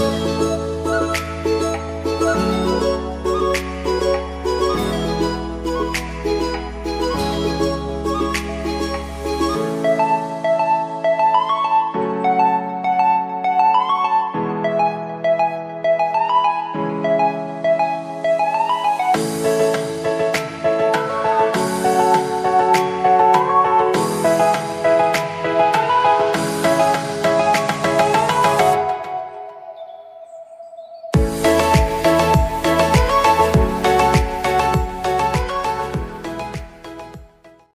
you